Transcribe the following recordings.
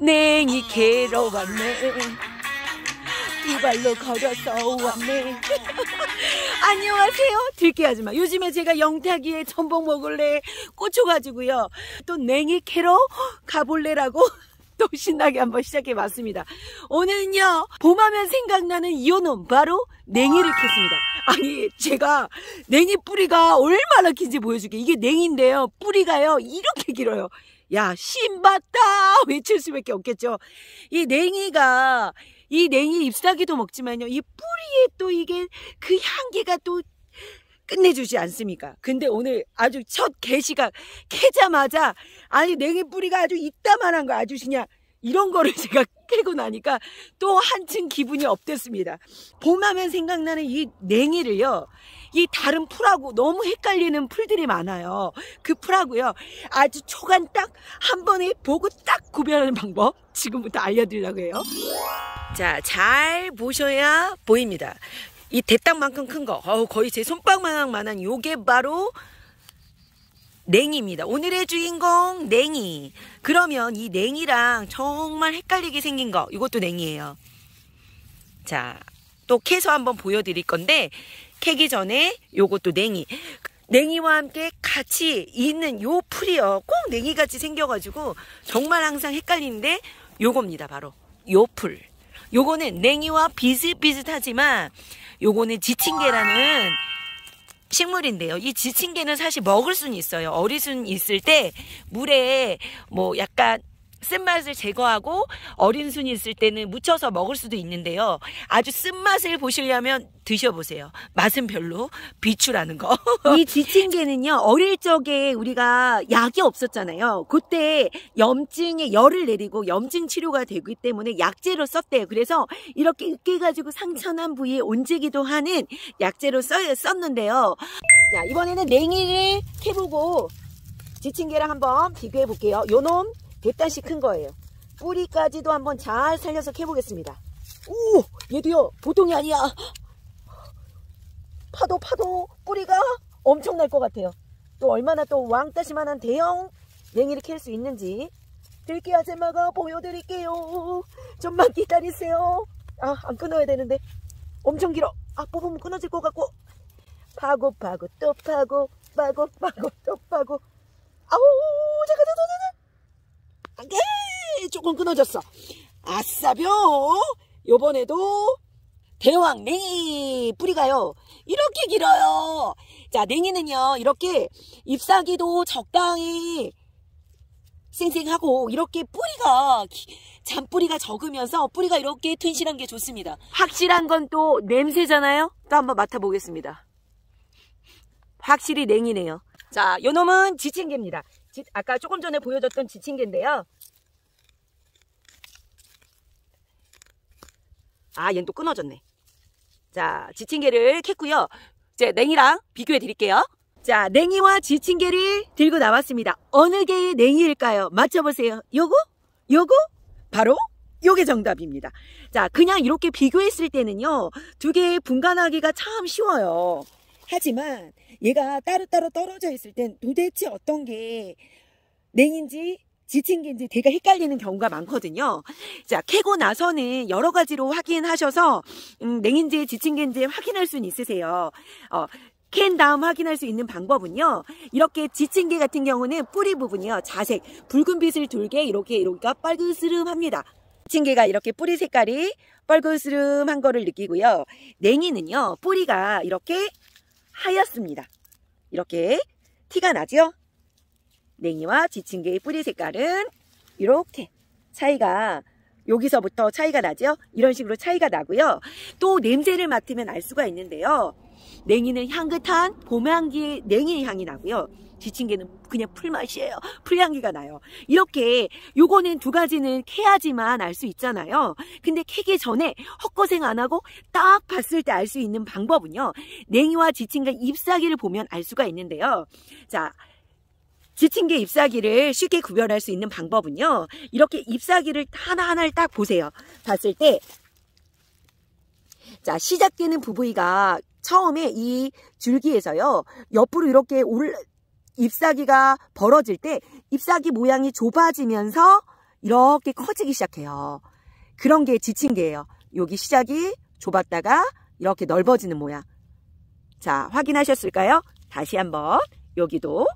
냉이 캐러 왔네. 이발로 걸어서 왔네. 안녕하세요. 들깨 아줌마. 요즘에 제가 영탁이의 전복 먹을래. 꽂혀가지고요. 또 냉이 캐러 가볼래라고 또 신나게 한번 시작해 봤습니다. 오늘은요 봄하면 생각나는 이호놈 바로 냉이를 캤습니다. 아니 제가 냉이 뿌리가 얼마나 긴지 보여줄게 이게 냉인데요 뿌리가요 이렇게 길어요. 야 신봤다! 외칠 수밖에 없겠죠? 이 냉이가 이 냉이 잎사귀도 먹지만요 이 뿌리에 또 이게 그 향기가 또 끝내주지 않습니까? 근데 오늘 아주 첫 개시가 캐자마자 아니 냉이 뿌리가 아주 이따만한 거 아주 그냥 이런 거를 제가 캐고 나니까 또 한층 기분이 업됐습니다. 봄하면 생각나는 이 냉이를요. 이 다른 풀하고 너무 헷갈리는 풀들이 많아요. 그 풀하고요. 아주 초간 딱 한 번에 보고 딱 구별하는 방법 지금부터 알려드리려고 해요. 자, 잘 보셔야 보입니다. 이 대땅만큼 큰 거, 어우, 거의 제 손바닥만한 요게 바로 냉이입니다. 오늘의 주인공 냉이. 그러면 이 냉이랑 정말 헷갈리게 생긴 거, 이것도 냉이에요. 자, 또 캐서 한번 보여드릴 건데 캐기 전에 요것도 냉이. 냉이와 함께 같이 있는 요 풀이요. 꼭 냉이같이 생겨가지고 정말 항상 헷갈리는데 요겁니다. 바로 요 풀. 요거는 냉이와 비슷비슷하지만 요거는 지친개라는 식물인데요. 이 지친개는 사실 먹을 수는 있어요. 어리순 있을 때 물에 뭐 약간 쓴맛을 제거하고 어린 순이 있을 때는 묻혀서 먹을 수도 있는데요. 아주 쓴맛을 보시려면 드셔보세요. 맛은 별로 비추라는 거. 이 지친개는요. 어릴 적에 우리가 약이 없었잖아요. 그때 염증에 열을 내리고 염증 치료가 되기 때문에 약재로 썼대요. 그래서 이렇게 으깨가지고 상처난 부위에 온지기도 하는 약재로 써, 썼는데요. 자 이번에는 냉이를 캐보고 지친개랑 한번 비교해 볼게요. 요놈 대단씩 큰 거예요. 뿌리까지도 한번 잘 살려서 캐보겠습니다. 오! 얘도요, 보통이 아니야. 파도, 파도, 뿌리가 엄청날 것 같아요. 또 얼마나 또 왕따시만한 대형 냉이를 캘 수 있는지 들깨 아줌마가 보여드릴게요. 좀만 기다리세요. 아, 안 끊어야 되는데. 엄청 길어. 아, 뽑으면 끊어질 것 같고. 파고, 파고, 또 파고, 파고, 파고, 또 파고. 아우, 잠깐, 잠깐, 잠깐. 네, 조금 끊어졌어. 아싸벼! 요번에도 대왕 냉이 뿌리가요. 이렇게 길어요. 자, 냉이는요. 이렇게 잎사귀도 적당히 쌩쌩하고 이렇게 뿌리가 잔뿌리가 적으면서 뿌리가 이렇게 튼실한 게 좋습니다. 확실한 건 또 냄새잖아요. 또 한번 맡아보겠습니다. 확실히 냉이네요. 자, 요놈은 지친개입니다. 지, 아까 조금 전에 보여줬던 지친개인데요. 아, 얘는 또 끊어졌네. 자, 지친개를 캤고요. 이제 냉이랑 비교해 드릴게요. 자, 냉이와 지친개를 들고 나왔습니다. 어느 개의 냉이일까요? 맞춰보세요. 요거? 요거? 바로 요게 정답입니다. 자, 그냥 이렇게 비교했을 때는요. 두개 분간하기가 참 쉬워요. 하지만 얘가 따로따로 떨어져 있을 땐 도대체 어떤 게 냉인지 지친개인지 되게 헷갈리는 경우가 많거든요. 자, 캐고 나서는 여러 가지로 확인하셔서 음, 냉인지 지친개인지 확인할 수는 있으세요. 어, 캔 다음 확인할 수 있는 방법은요. 이렇게 지친개 같은 경우는 뿌리 부분이요. 자색, 붉은빛을 돌게 이렇게 이렇게 빨그스름합니다. 지친개가 이렇게 뿌리 색깔이 빨그스름한 거를 느끼고요. 냉이는요. 뿌리가 이렇게 하얗습니다. 이렇게 티가 나죠? 냉이와 지친개의 뿌리 색깔은 이렇게 차이가 여기서부터 차이가 나죠? 이런 식으로 차이가 나고요. 또 냄새를 맡으면 알 수가 있는데요. 냉이는 향긋한 봄향기의 냉이 향이 나고요. 지친개는 그냥 풀맛이에요. 풀향기가 나요. 이렇게 요거는 두 가지는 캐야지만 알 수 있잖아요. 근데 캐기 전에 헛고생 안 하고 딱 봤을 때 알 수 있는 방법은요. 냉이와 지친개 잎사귀를 보면 알 수가 있는데요. 자, 지친 개 잎사귀를 쉽게 구별할 수 있는 방법은요. 이렇게 잎사귀를 하나하나를 딱 보세요. 봤을 때 자, 시작되는 부부위가 처음에 이 줄기에서요. 옆으로 이렇게 올 잎사귀가 벌어질 때 잎사귀 모양이 좁아지면서 이렇게 커지기 시작해요. 그런 게 지친 게예요. 여기 시작이 좁았다가 이렇게 넓어지는 모양. 자, 확인하셨을까요? 다시 한번 여기도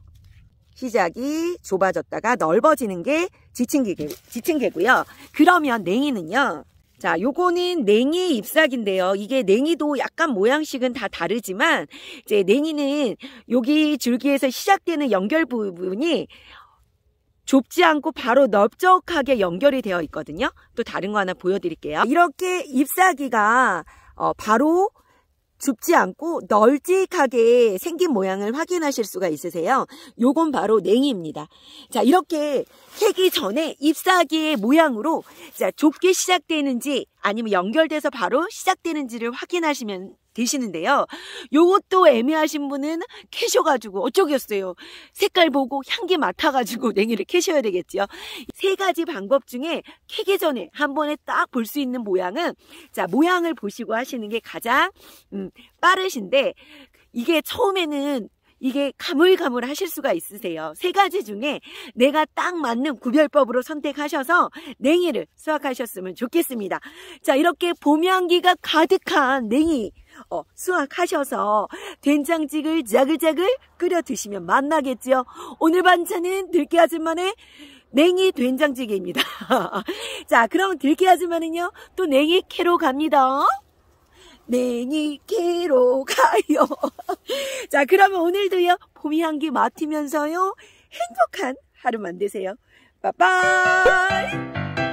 시작이 좁아졌다가 넓어지는 게 지친개, 지친개고요. 그러면 냉이는요. 자, 요거는 냉이 잎사귀인데요. 이게 냉이도 약간 모양식은 다 다르지만 이제 냉이는 여기 줄기에서 시작되는 연결 부분이 좁지 않고 바로 넓적하게 연결이 되어 있거든요. 또 다른 거 하나 보여드릴게요. 이렇게 잎사귀가 어, 바로 좁지 않고 널찍하게 생긴 모양을 확인하실 수가 있으세요. 요건 바로 냉이입니다. 자, 이렇게 캐기 전에 잎사귀의 모양으로 자, 좁게 시작되는지 아니면 연결돼서 바로 시작되는지를 확인하시면 되시는데요. 요것도 애매하신 분은 캐셔가지고 어쩌겠어요. 색깔 보고 향기 맡아가지고 냉이를 캐셔야 되겠죠. 세 가지 방법 중에 캐기 전에 한 번에 딱 볼 수 있는 모양은 자 모양을 보시고 하시는 게 가장 음, 빠르신데 이게 처음에는 이게 가물가물 하실 수가 있으세요. 세 가지 중에 내가 딱 맞는 구별법으로 선택하셔서 냉이를 수확하셨으면 좋겠습니다. 자, 이렇게 봄 향기가 가득한 냉이 어, 수확하셔서 된장찌개를 자글자글 끓여 드시면 맛나겠죠. 오늘 반찬은 들깨 아줌마의 냉이 된장찌개입니다. 자, 그럼 들깨 아줌마는요, 또 냉이 캐로 갑니다. 캐로 가요. 자, 그러면 오늘도요, 봄 향기 맡으면서요, 행복한 하루 만드세요. 빠빠이!